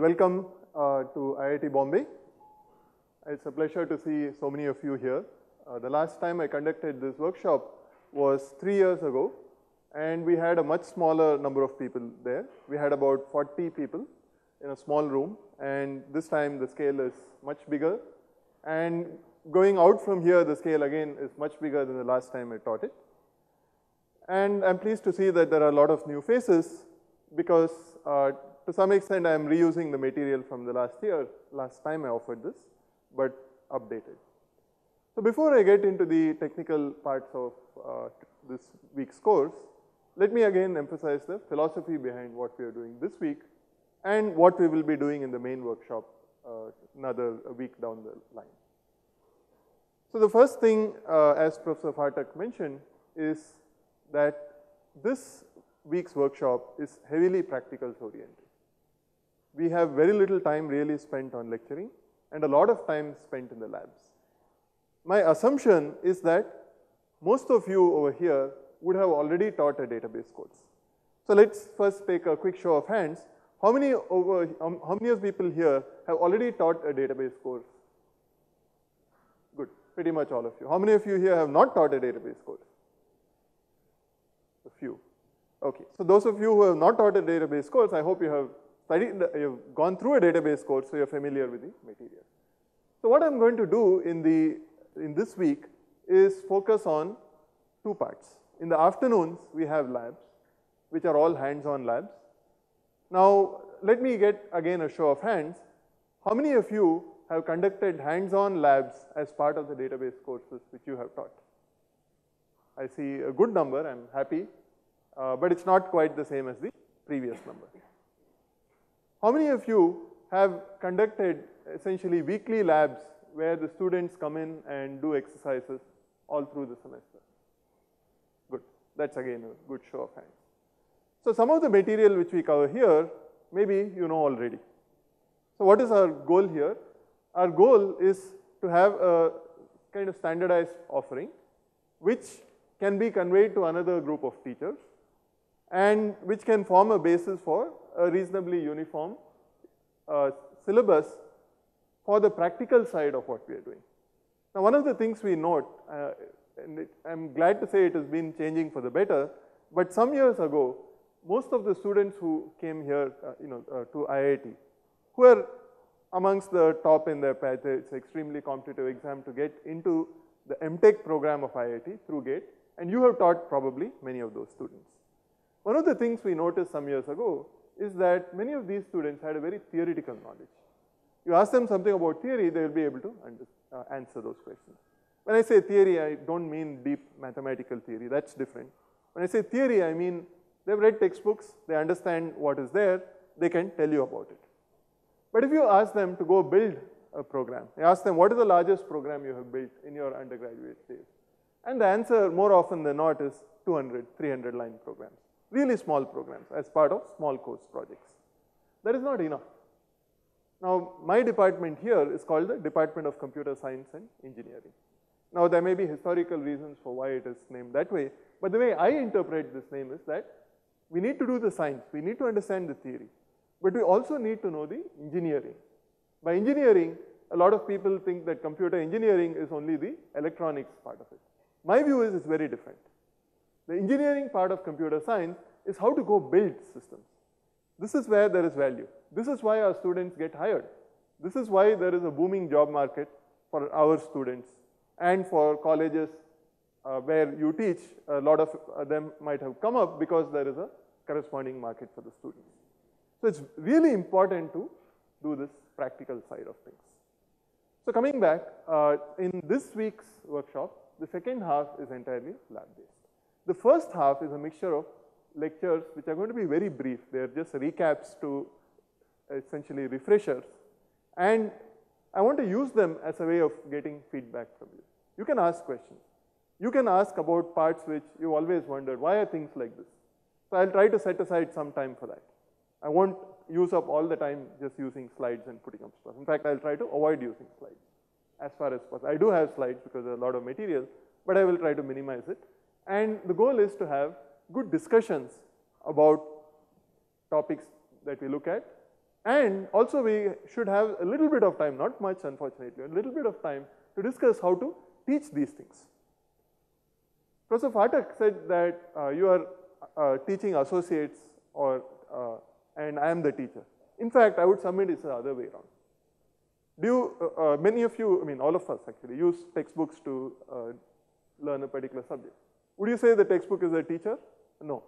Welcome uh, to IIT Bombay. It's a pleasure to see so many of you here. Uh, the last time I conducted this workshop was three years ago, and we had a much smaller number of people there. We had about 40 people in a small room, and this time the scale is much bigger. And going out from here, the scale again is much bigger than the last time I taught it. And I'm pleased to see that there are a lot of new faces because uh, to some extent I am reusing the material from the last year, last time I offered this, but updated. So before I get into the technical parts of uh, this week's course, let me again emphasize the philosophy behind what we are doing this week and what we will be doing in the main workshop uh, another week down the line. So the first thing, uh, as Professor Phatak mentioned, is that this week's workshop is heavily practicals oriented. We have very little time really spent on lecturing and a lot of time spent in the labs. My assumption is that most of you over here would have already taught a database course. So let's first take a quick show of hands. How many over, um, how many of people here have already taught a database course? Good, pretty much all of you. How many of you here have not taught a database course? A few. Okay, so those of you who have not taught a database course, I hope you have studied, you've gone through a database course, so you're familiar with the material. So what I'm going to do in the, in this week is focus on two parts. In the afternoons, we have labs, which are all hands-on labs. Now, let me get again a show of hands. How many of you have conducted hands-on labs as part of the database courses which you have taught? I see a good number, I'm happy, uh, but it's not quite the same as the previous number. How many of you have conducted essentially weekly labs where the students come in and do exercises all through the semester? Good, that's again a good show of hands. So some of the material which we cover here, maybe you know already. So what is our goal here? Our goal is to have a kind of standardized offering which can be conveyed to another group of teachers and which can form a basis for a reasonably uniform uh, syllabus for the practical side of what we are doing. Now one of the things we note, uh, and it, I'm glad to say it has been changing for the better, but some years ago, most of the students who came here, uh, you know, uh, to IIT, who are amongst the top in their path, it's extremely competitive exam to get into the MTech program of IIT through GATE, and you have taught probably many of those students. One of the things we noticed some years ago is that many of these students had a very theoretical knowledge. You ask them something about theory, they will be able to uh, answer those questions. When I say theory, I don't mean deep mathematical theory, that's different. When I say theory, I mean they've read textbooks, they understand what is there, they can tell you about it. But if you ask them to go build a program, you ask them what is the largest program you have built in your undergraduate days? And the answer more often than not is 200, 300 line programs really small programs as part of small course projects. That is not enough. Now, my department here is called the Department of Computer Science and Engineering. Now, there may be historical reasons for why it is named that way, but the way I interpret this name is that we need to do the science, we need to understand the theory, but we also need to know the engineering. By engineering, a lot of people think that computer engineering is only the electronics part of it. My view is it's very different. The engineering part of computer science is how to go build systems. This is where there is value. This is why our students get hired. This is why there is a booming job market for our students and for colleges uh, where you teach, a lot of them might have come up because there is a corresponding market for the students. So it's really important to do this practical side of things. So coming back, uh, in this week's workshop, the second half is entirely lab-based. The first half is a mixture of lectures which are going to be very brief. They are just recaps to essentially refreshers. And I want to use them as a way of getting feedback from you. You can ask questions. You can ask about parts which you always wondered, why are things like this? So I'll try to set aside some time for that. I won't use up all the time just using slides and putting up stuff. In fact, I'll try to avoid using slides as far as possible. I do have slides because there's a lot of material, but I will try to minimize it. And the goal is to have good discussions about topics that we look at And also we should have a little bit of time, not much unfortunately, a little bit of time to discuss how to teach these things. Professor Phatak said that uh, you are uh, teaching associates or uh, and I am the teacher. In fact, I would submit it's the other way around. Do you, uh, uh, many of you, I mean all of us actually, use textbooks to uh, learn a particular subject. Would you say the textbook is a teacher? No.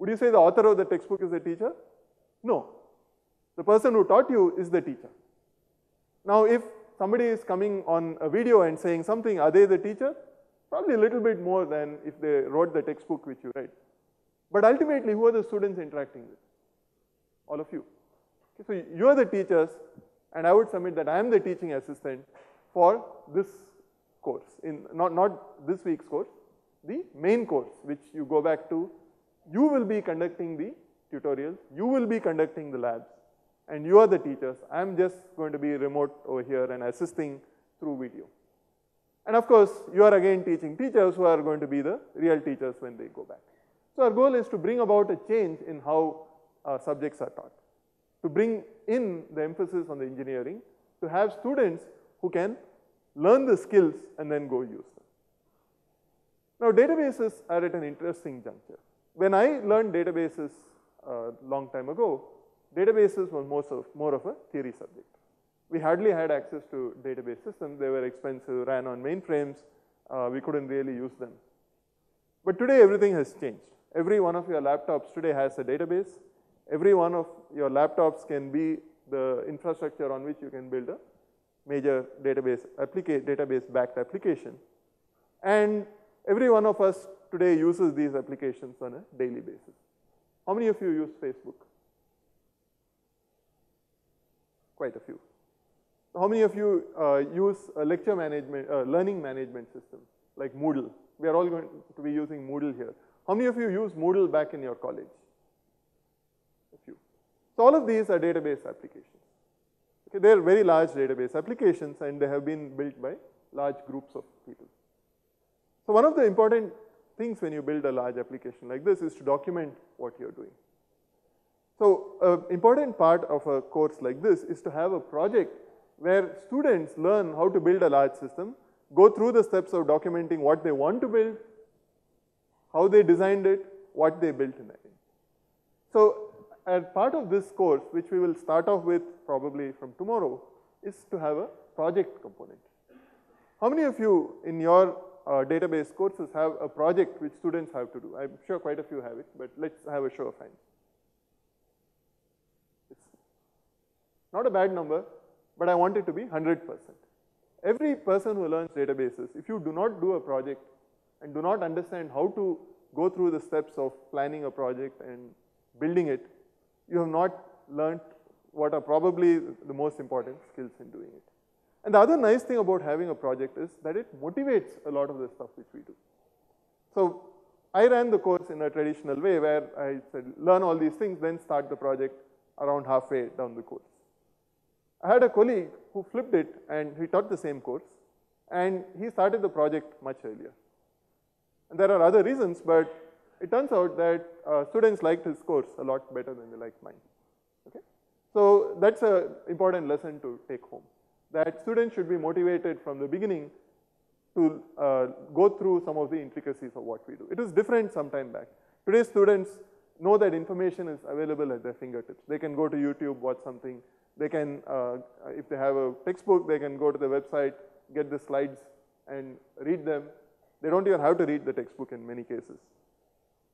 Would you say the author of the textbook is a teacher? No. The person who taught you is the teacher. Now if somebody is coming on a video and saying something, are they the teacher? Probably a little bit more than if they wrote the textbook which you read. But ultimately, who are the students interacting with? All of you. Okay, so you are the teachers, and I would submit that I am the teaching assistant for this course, in not, not this week's course, the main course, which you go back to. You will be conducting the tutorials, you will be conducting the labs, and you are the teachers. I am just going to be remote over here and assisting through video. And of course, you are again teaching teachers who are going to be the real teachers when they go back. So our goal is to bring about a change in how uh, subjects are taught, to bring in the emphasis on the engineering, to have students who can learn the skills and then go use. Now databases are at an interesting juncture. When I learned databases a uh, long time ago, databases was more of, more of a theory subject. We hardly had access to database systems. They were expensive, ran on mainframes. Uh, we couldn't really use them. But today everything has changed. Every one of your laptops today has a database. Every one of your laptops can be the infrastructure on which you can build a major database database backed application. And every one of us today uses these applications on a daily basis. How many of you use Facebook? Quite a few. How many of you uh, use a lecture management, uh, learning management system like Moodle? We are all going to be using Moodle here. How many of you use Moodle back in your college? A few. So all of these are database applications. Okay, they are very large database applications and they have been built by large groups of people. So one of the important things when you build a large application like this is to document what you're doing. So an important part of a course like this is to have a project where students learn how to build a large system, go through the steps of documenting what they want to build, how they designed it, what they built in it. So as part of this course, which we will start off with probably from tomorrow, is to have a project component. How many of you in your uh, database courses have a project which students have to do? I'm sure quite a few have it, but let's have a show of hands. It's not a bad number, but I want it to be 100%. Every person who learns databases, if you do not do a project and do not understand how to go through the steps of planning a project and building it, you have not learned what are probably the most important skills in doing it. And the other nice thing about having a project is that it motivates a lot of the stuff which we do. So I ran the course in a traditional way where I said learn all these things, then start the project around halfway down the course. I had a colleague who flipped it and he taught the same course and he started the project much earlier. And there are other reasons, but it turns out that uh, students liked his course a lot better than they liked mine. Okay? So that's an important lesson to take home, that students should be motivated from the beginning to uh, go through some of the intricacies of what we do. It is different some time back. Today's students know that information is available at their fingertips. They can go to YouTube, watch something. They can, uh, if they have a textbook, they can go to the website, get the slides and read them they don't even have to read the textbook in many cases.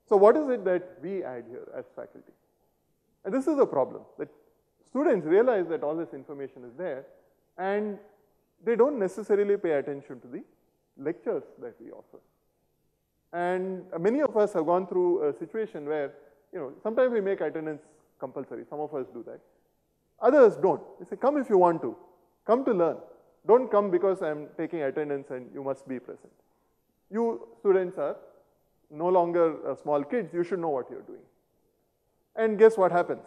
So what is it that we add here as faculty? And this is a problem that students realize that all this information is there and they don't necessarily pay attention to the lectures that we offer. And many of us have gone through a situation where, you know, sometimes we make attendance compulsory. Some of us do that. Others don't. They say, come if you want to. Come to learn. Don't come because I'm taking attendance and you must be present you students are no longer uh, small kids, you should know what you're doing. And guess what happens?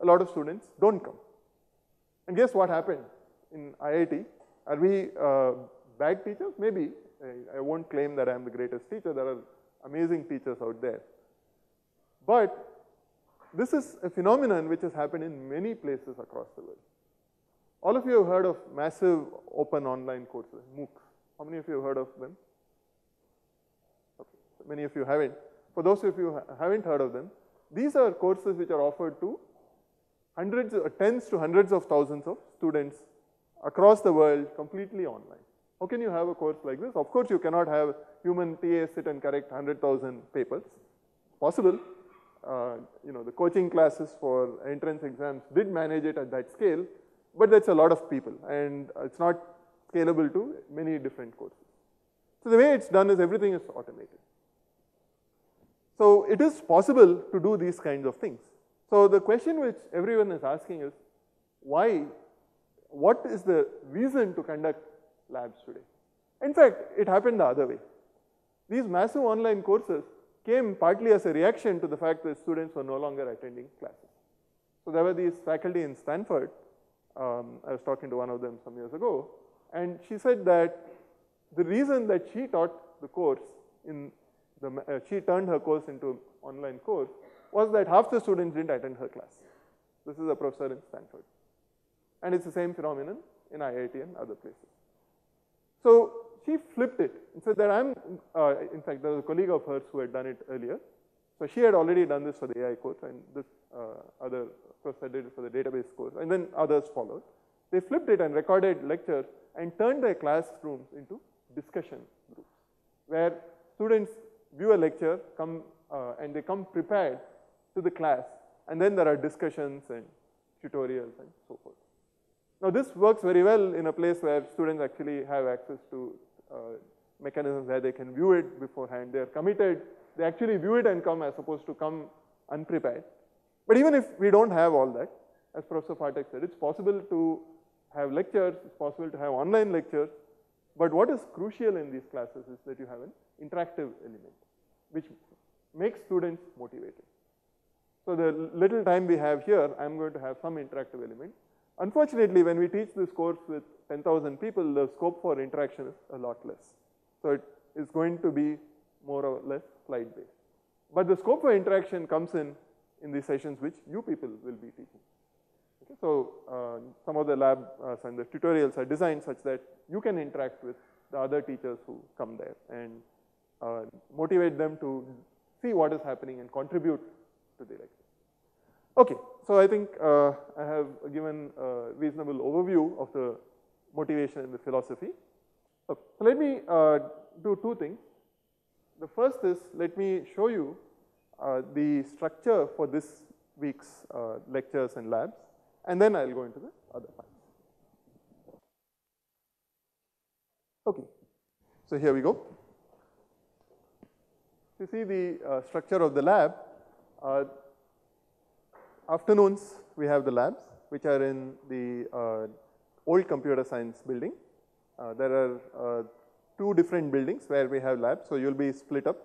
A lot of students don't come. And guess what happened in IIT? Are we uh, bad teachers? Maybe. I, won't claim that I'm the greatest teacher. There are amazing teachers out there. But this is a phenomenon which has happened in many places across the world. All of you have heard of massive open online courses, MOOCs. How many of you have heard of them? Okay. Many of you haven't. For those of you who haven't heard of them, these are courses which are offered to hundreds, tens to hundreds of thousands of students across the world completely online. How can you have a course like this? Of course, you cannot have human TA sit and correct 100,000 papers. Possible. Uh, you know, the coaching classes for entrance exams did manage it at that scale, but that's a lot of people and it's not scalable to many different courses. So the way it's done is everything is automated. So it is possible to do these kinds of things. So the question which everyone is asking is, why, what is the reason to conduct labs today? In fact, it happened the other way. These massive online courses came partly as a reaction to the fact that students were no longer attending classes. So there were these faculty in Stanford um, I was talking to one of them some years ago, and she said that the reason that she taught the course in the, uh, she turned her course into online course was that half the students didn't attend her class. This is a professor in Stanford. And it's the same phenomenon in IIT and other places. So she flipped it and said that I'm, uh, in fact, there was a colleague of hers who had done it earlier. So she had already done this for the AI course and this uh, other professor did it for the database course and then others followed. They flipped it and recorded lectures and turned their classrooms into discussion groups where students view a lecture come uh, and they come prepared to the class and then there are discussions and tutorials and so forth. Now this works very well in a place where students actually have access to uh, mechanisms where they can view it beforehand. They are committed they actually view it and come as opposed to come unprepared. But even if we don't have all that, as Professor Phatak said, it's possible to have lectures, it's possible to have online lectures, but what is crucial in these classes is that you have an interactive element, which makes students motivated. So the little time we have here, I'm going to have some interactive element. Unfortunately, when we teach this course with 10,000 people, the scope for interaction is a lot less. So it is going to be more or less slide based. But the scope for interaction comes in in the sessions which you people will be teaching. Okay, so uh, some of the labs uh, and the tutorials are designed such that you can interact with the other teachers who come there and uh, motivate them to see what is happening and contribute to the lecture. Okay, so I think uh, I have given a reasonable overview of the motivation and the philosophy. Okay, so let me uh, do two things. The first is, let me show you uh, the structure for this week's uh, lectures and labs, and then I'll go into the other parts. Okay, so here we go. You see the uh, structure of the lab. Uh, afternoons, we have the labs, which are in the uh, old computer science building. Uh, there are two different buildings where we have labs. So you'll be split up.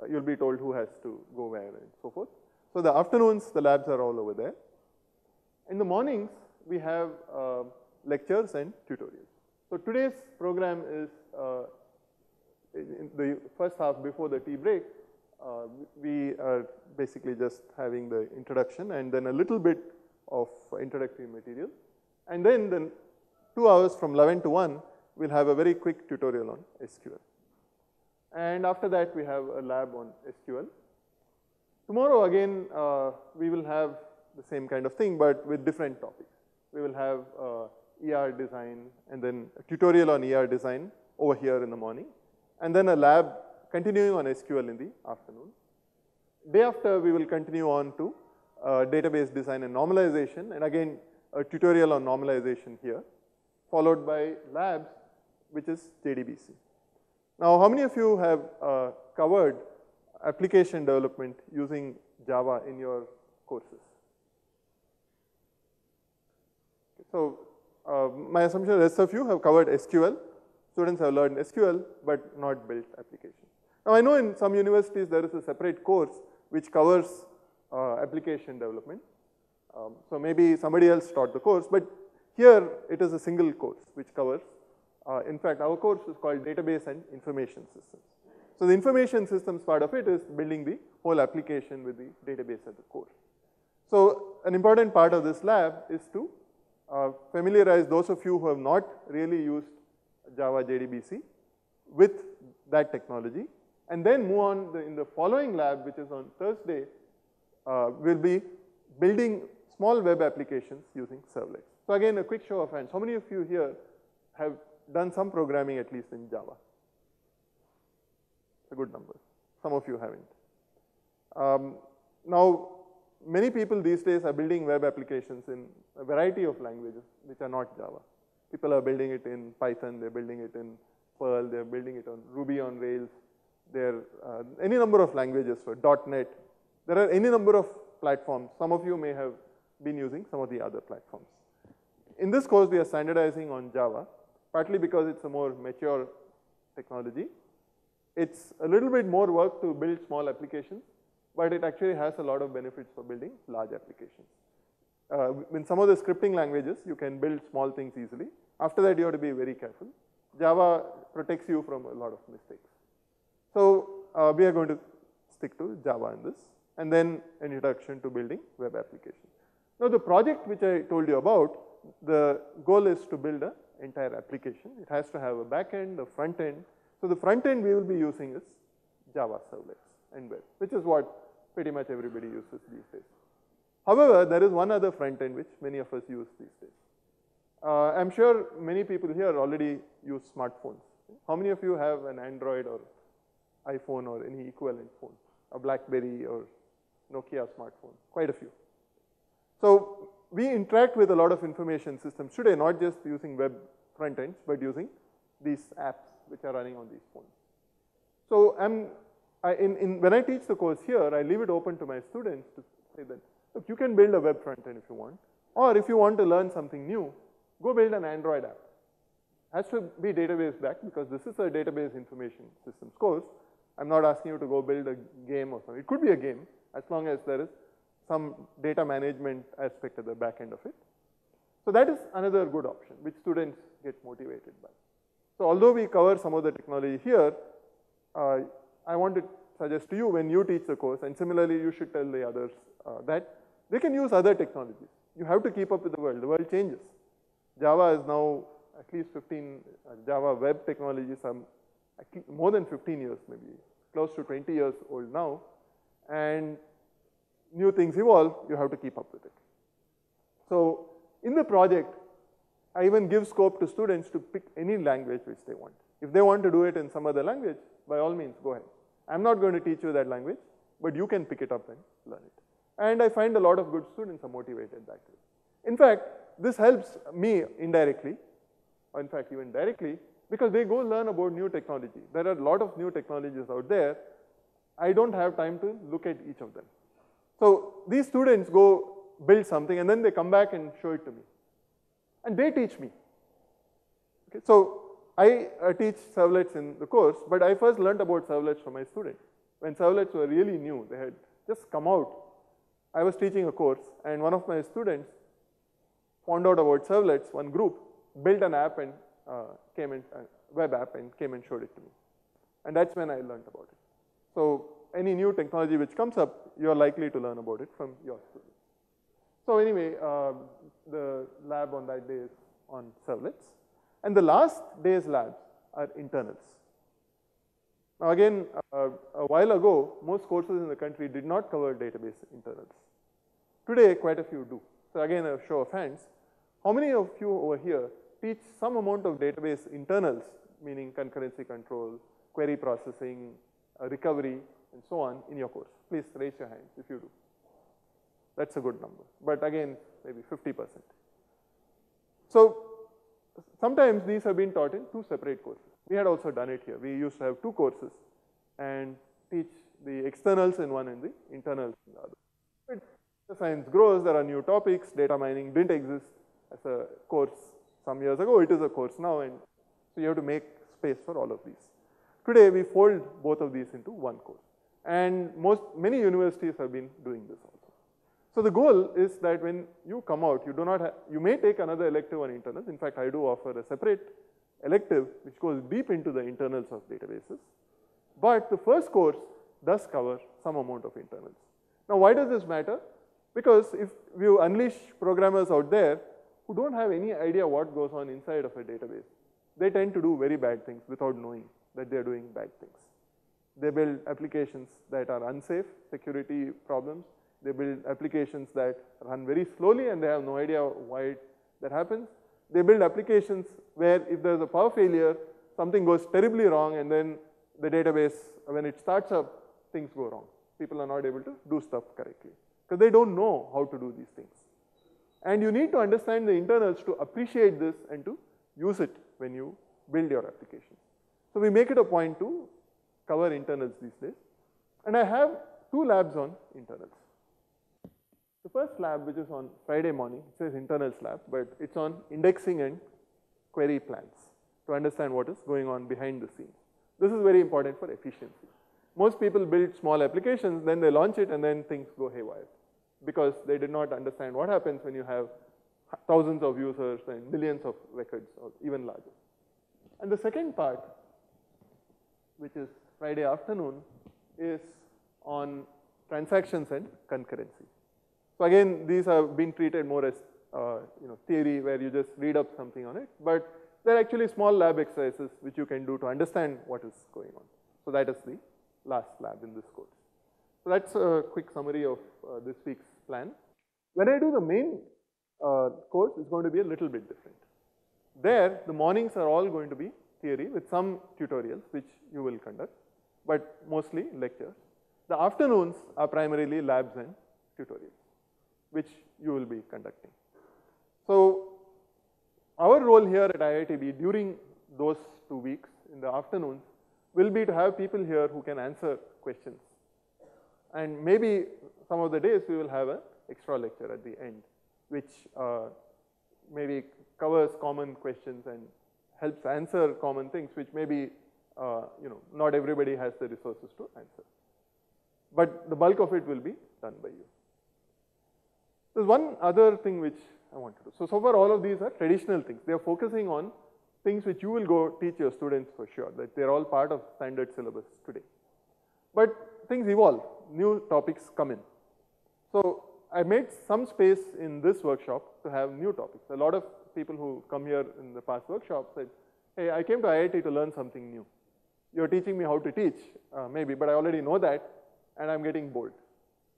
Uh, you'll be told who has to go where and so forth. So the afternoons, the labs are all over there. In the mornings, we have uh, lectures and tutorials. So today's program is uh, in the first half before the tea break, uh, we are basically just having the introduction and then a little bit of introductory material. And then the two hours from 11 to 1, we'll have a very quick tutorial on SQL. And after that, we have a lab on SQL. Tomorrow, again, uh, we will have the same kind of thing, but with different topics. We will have uh, ER design and then a tutorial on ER design over here in the morning, and then a lab continuing on SQL in the afternoon. Day after, we will continue on to uh, database design and normalization, and again, a tutorial on normalization here, followed by labs which is JDBC. Now, how many of you have uh, covered application development using Java in your courses? So, uh, my assumption is rest of you have covered SQL. Students have learned SQL, but not built application. Now, I know in some universities there is a separate course which covers uh, application development. Um, so, maybe somebody else taught the course, but here it is a single course which covers uh, in fact, our course is called Database and Information Systems. So the information systems part of it is building the whole application with the database at the core. So an important part of this lab is to uh, familiarize those of you who have not really used Java JDBC with that technology and then move on the, in the following lab which is on Thursday, uh, we'll be building small web applications using servlets. So again a quick show of hands, how many of you here have done some programming at least in Java? It's a good number, some of you haven't. Um, now many people these days are building web applications in a variety of languages which are not Java. People are building it in Python, they're building it in Perl, they're building it on Ruby on Rails, there are uh, any number of languages for .NET. There are any number of platforms. Some of you may have been using some of the other platforms. In this course, we are standardizing on Java, partly because it's a more mature technology. It's a little bit more work to build small applications, but it actually has a lot of benefits for building large applications. Uh, in some of the scripting languages, you can build small things easily. After that, you have to be very careful. Java protects you from a lot of mistakes. So uh, we are going to stick to Java in this and then an introduction to building web applications. Now the project which I told you about, the goal is to build an entire application. It has to have a back end, a front end. So the front end we will be using is Java servlets and web, which is what pretty much everybody uses these days. However, there is one other front end which many of us use these days. Uh, I'm sure many people here already use smartphones. How many of you have an Android or iPhone or any equivalent phone, a BlackBerry or Nokia smartphone? Quite a few. So we interact with a lot of information systems today, not just using web front ends, but using these apps which are running on these phones. So I'm, I, in, in, when I teach the course here, I leave it open to my students to say that, look, you can build a web front end if you want, or if you want to learn something new, go build an Android app. Has to be database backed because this is a database information systems course. I'm not asking you to go build a game or something. It could be a game as long as there is some data management aspect at the back end of it. So that is another good option which students get motivated by. So although we cover some of the technology here, uh, I want to suggest to you when you teach the course and similarly you should tell the others uh, that they can use other technologies. You have to keep up with the world, the world changes. Java is now at least 15, uh, Java web technologies are more than 15 years maybe, close to 20 years old now and new things evolve, you have to keep up with it. So in the project, I even give scope to students to pick any language which they want. If they want to do it in some other language, by all means, go ahead. I'm not going to teach you that language, but you can pick it up and learn it. And I find a lot of good students are motivated that way. In fact, this helps me indirectly, or in fact even directly, because they go learn about new technology. There are a lot of new technologies out there. I don't have time to look at each of them. So these students go build something and then they come back and show it to me. And they teach me. Okay, so I uh, teach servlets in the course, but I first learned about servlets from my students. When servlets were really new, they had just come out. I was teaching a course and one of my students found out about servlets, one group, built an app and came in, uh, web app and came and showed it to me. And that's when I learned about it. So any new technology which comes up, you're likely to learn about it from your students. So anyway, uh, the lab on that day is on servlets. And the last day's labs are internals. Now again, uh, a while ago, most courses in the country did not cover database internals. Today, quite a few do. So again, a show of hands. How many of you over here teach some amount of database internals, meaning concurrency control, query processing, uh, recovery, and so on in your course. Please raise your hands if you do. That's a good number. But again, maybe 50%. So sometimes these have been taught in two separate courses. We had also done it here. We used to have two courses and teach the externals in one and the internals in the other. But the science grows, there are new topics, data mining didn't exist as a course some years ago, it is a course now and so you have to make space for all of these. Today we fold both of these into one course and most many universities have been doing this also. So the goal is that when you come out, you do not you may take another elective on internals. In fact, I do offer a separate elective which goes deep into the internals of databases. But the first course does cover some amount of internals. Now why does this matter? Because if you unleash programmers out there who don't have any idea what goes on inside of a database, they tend to do very bad things without knowing that they're doing bad things. They build applications that are unsafe, security problems. They build applications that run very slowly and they have no idea why that happens. They build applications where if there's a power failure, something goes terribly wrong and then the database, when it starts up, things go wrong. People are not able to do stuff correctly because they don't know how to do these things. And you need to understand the internals to appreciate this and to use it when you build your application. So we make it a point to cover internals these days. And I have two labs on internals. The first lab, which is on Friday morning, it says internals lab, but it's on indexing and query plans to understand what is going on behind the scenes. This is very important for efficiency. Most people build small applications, then they launch it and then things go haywire because they did not understand what happens when you have thousands of users and millions of records or even larger. And the second part, which is Friday afternoon, is on transactions and concurrency. So again, these have been treated more as uh, you know theory where you just read up something on it, but they're actually small lab exercises which you can do to understand what is going on. So that is the last lab in this course. So that's a quick summary of uh, this week's plan. When I do the main uh, course, it's going to be a little bit different. There, the mornings are all going to be theory with some tutorials which you will conduct, but mostly lectures. The afternoons are primarily labs and tutorials, which you will be conducting. So, our role here at IITB during those two weeks in the afternoons will be to have people here who can answer questions. And maybe some of the days we will have an extra lecture at the end, which uh, maybe covers common questions and helps answer common things, which maybe uh, you know not everybody has the resources to answer. But the bulk of it will be done by you. There's one other thing which I want to do. So, so far all of these are traditional things. They are focusing on things which you will go teach your students for sure, that they're all part of standard syllabus today. But things evolve, new topics come in. So I made some space in this workshop to have new topics. A lot of people who come here in the past workshop said, hey, I came to IIT to learn something new. You're teaching me how to teach, uh, maybe, but I already know that and I'm getting bored.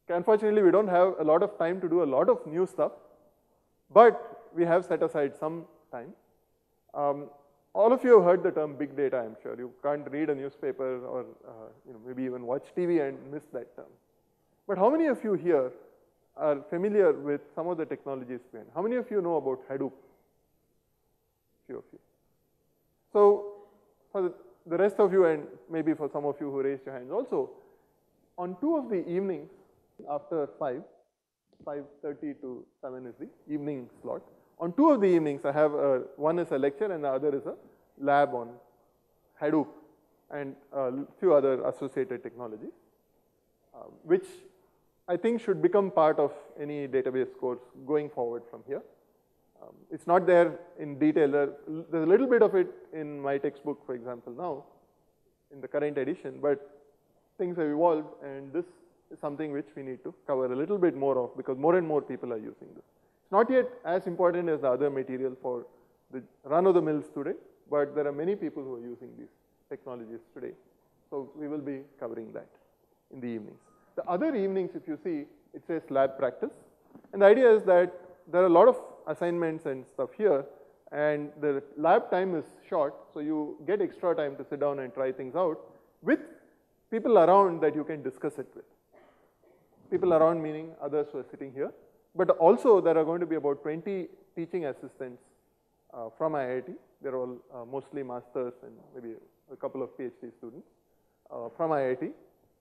Unfortunately, we don't have a lot of time to do a lot of new stuff, but we have set aside some time. Um, all of you have heard the term big data, I'm sure. You can't read a newspaper or uh, you know, maybe even watch TV and miss that term. But how many of you here are familiar with some of the technologies behind? How many of you know about Hadoop? Few of you. So for the rest of you and maybe for some of you who raised your hands also, on two of the evenings after 5, 5.30 to 7 is the evening slot. On two of the evenings, I have a, one is a lecture and the other is a lab on Hadoop and a few other associated technologies, uh, which I think should become part of any database course going forward from here. Um, it's not there in detail. There, there's a little bit of it in my textbook, for example, now in the current edition, but things have evolved and this is something which we need to cover a little bit more of because more and more people are using this. It's not yet as important as the other material for the run-of-the-mill student, but there are many people who are using these technologies today. So we will be covering that in the evenings. The other evenings, if you see, it says lab practice. And the idea is that there are a lot of assignments and stuff here, and the lab time is short, so you get extra time to sit down and try things out with people around that you can discuss it with. People around meaning others who are sitting here. But also there are going to be about 20 teaching assistants uh, from IIT. They're all uh, mostly masters and maybe a couple of PhD students uh, from IIT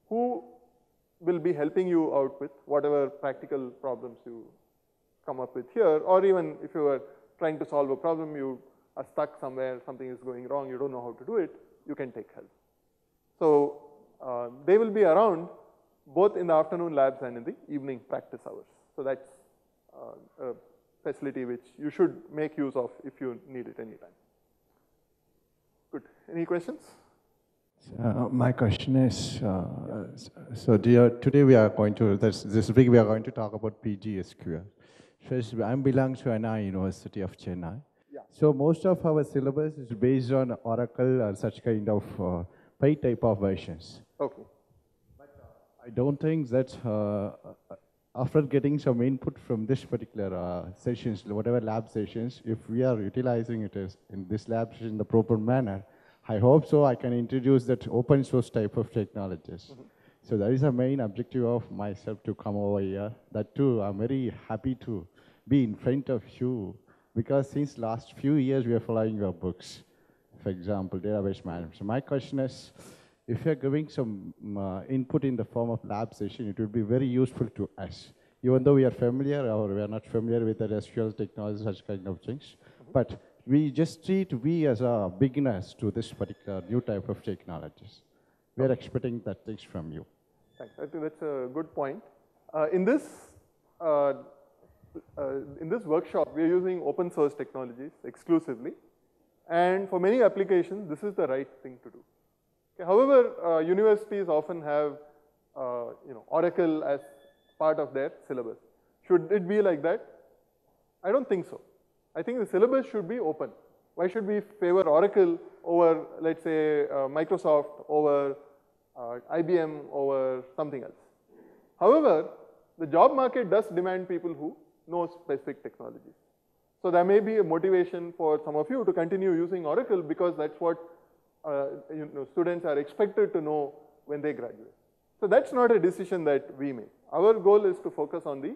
who will be helping you out with whatever practical problems you come up with here or even if you are trying to solve a problem, you are stuck somewhere, something is going wrong, you don't know how to do it, you can take help. So uh, they will be around both in the afternoon labs and in the evening practice hours. So that's a facility which you should make use of if you need it anytime. Good. Any questions? Uh, my question is, uh, so dear, today we are going to, this, this week we are going to talk about PGSQL. First, I'm belong to Anna University of Chennai. Yeah. So most of our syllabus is based on Oracle or such kind of uh, pay type of versions. Okay. I don't think that uh, after getting some input from this particular uh, sessions, whatever lab sessions, if we are utilizing it as in this lab in the proper manner, I hope so I can introduce that open source type of technologies. Mm -hmm. So that is the main objective of myself to come over here. That too, I'm very happy to be in front of you because since last few years we are following your books, for example, database management. So my question is, if you're giving some uh, input in the form of lab session, it would be very useful to us. Even though we are familiar or we are not familiar with the SQL technology, such kind of things. Mm -hmm. But we just treat we as a beginners to this particular new type of technologies. We are expecting that things from you. Thanks. I think that's a good point. Uh, in this uh, uh, in this workshop, we are using open source technologies exclusively. And for many applications, this is the right thing to do. Okay, however, uh, universities often have uh, you know, Oracle as part of their syllabus. Should it be like that? I don't think so. I think the syllabus should be open. Why should we favor Oracle over, let's say, uh, Microsoft, over uh, IBM, over something else? However, the job market does demand people who know specific technologies. So there may be a motivation for some of you to continue using Oracle because that's what uh, you know, students are expected to know when they graduate. So that's not a decision that we make. Our goal is to focus on the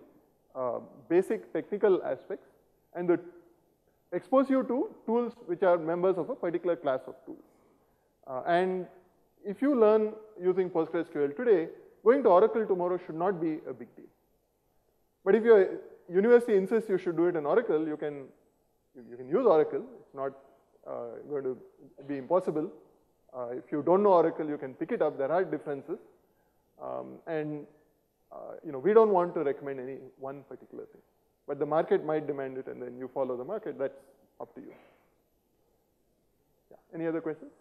uh, basic technical aspects and expose you to tools which are members of a particular class of tools. Uh, and if you learn using PostgreSQL today, going to Oracle tomorrow should not be a big deal. But if your university insists you should do it in Oracle, you can, you can use Oracle. It's not going to be impossible. Uh, if you don't know Oracle, you can pick it up. There are differences. Um, and uh, you know, we don't want to recommend any one particular thing. But the market might demand it and then you follow the market. That's up to you. Yeah. Any other questions?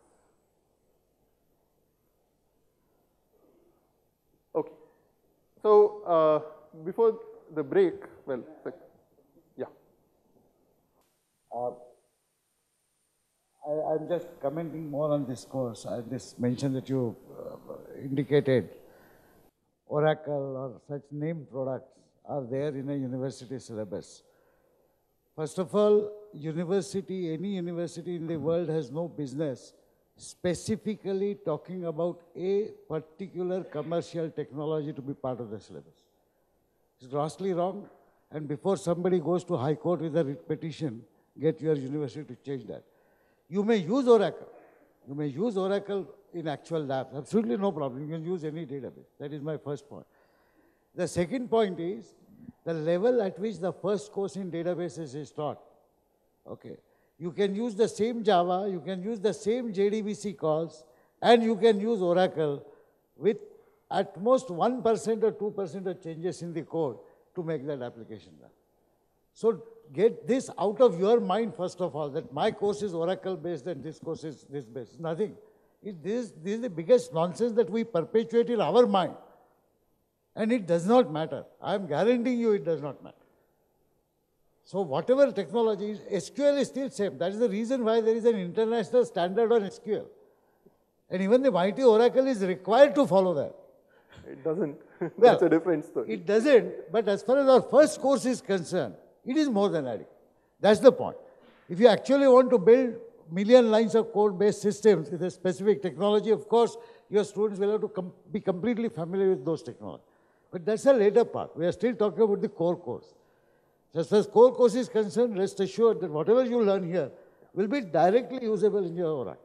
Okay. So uh, before the break, well, yeah. Uh, I, am just commenting more on this course. I just mentioned that you uh, indicated Oracle or such named products are there in a university syllabus. First of all, university, any university in the world has no business specifically talking about a particular commercial technology to be part of the syllabus. It's grossly wrong. And before somebody goes to High Court with a petition, get your university to change that. You may use Oracle. You may use Oracle in actual labs. Absolutely no problem. You can use any database. That is my first point. The second point is the level at which the first course in databases is taught. Okay. You can use the same Java, you can use the same JDBC calls, and you can use Oracle with at most 1% or 2% of changes in the code to make that application run. So get this out of your mind first of all, that my course is Oracle based and this course is this based. Nothing. It, this, this is the biggest nonsense that we perpetuate in our mind. And it does not matter. I am guaranteeing you it does not matter. So whatever technology is, SQL is still same. That is the reason why there is an international standard on SQL. And even the mighty Oracle is required to follow that. It doesn't. That's well, a different story. It doesn't. But as far as our first course is concerned, it is more than adequate. That's the point. If you actually want to build million lines of code-based systems with a specific technology, of course, your students will have to com be completely familiar with those technologies. But that's a later part. We are still talking about the core course. So as core course is concerned, rest assured that whatever you learn here will be directly usable in your Oracle.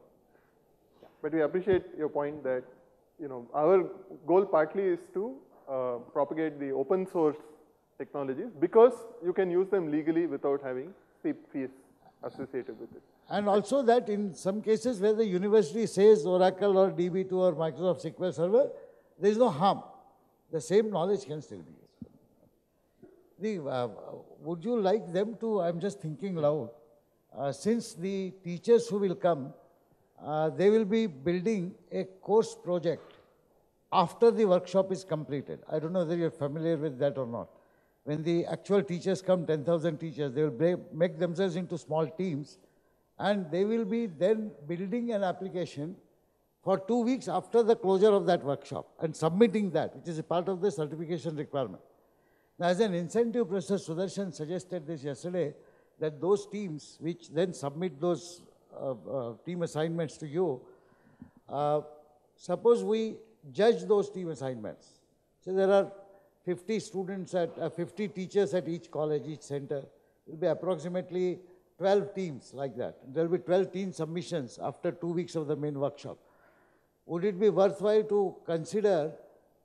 But we appreciate your point that, you know, our goal partly is to uh, propagate the open source technologies because you can use them legally without having steep fees associated with it. And also that in some cases where the university says Oracle or DB2 or Microsoft SQL Server, there is no harm. The same knowledge can still be used. Uh, would you like them to, I'm just thinking loud, uh, since the teachers who will come uh, they will be building a course project after the workshop is completed. I don't know whether you're familiar with that or not. When the actual teachers come, 10,000 teachers, they will make themselves into small teams and they will be then building an application for two weeks after the closure of that workshop and submitting that, which is a part of the certification requirement. Now, as an incentive, Professor Sudarshan suggested this yesterday that those teams which then submit those uh, uh, team assignments to you, uh, suppose we judge those team assignments. So there are 50 students at, uh, 50 teachers at each college, each center. It will be approximately 12 teams like that. There will be 12 team submissions after two weeks of the main workshop. Would it be worthwhile to consider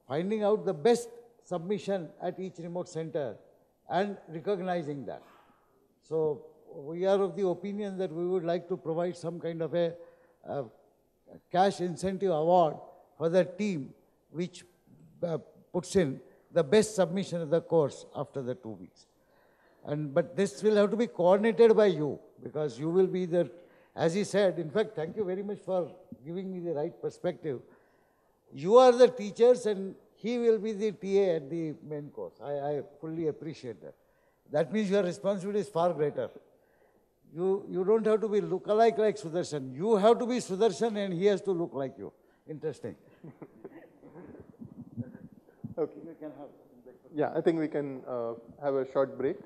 finding out the best submission at each remote center and recognizing that? So we are of the opinion that we would like to provide some kind of a, uh cash incentive award for the team which uh, puts in the best submission of the course after the two weeks. And, but this will have to be coordinated by you because you will be the, as he said, in fact, thank you very much for giving me the right perspective. You are the teachers and he will be the TA at the main course. I, I fully appreciate that. That means your responsibility is far greater. You, you don't have to be look-alike like Sudarshan. You have to be Sudarshan and he has to look like you. Interesting. Okay. Yeah, I think we can uh, have a short break.